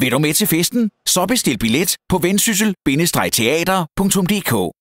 Vil du med til festen? Så bestil billet på vendsyssel-teater.dk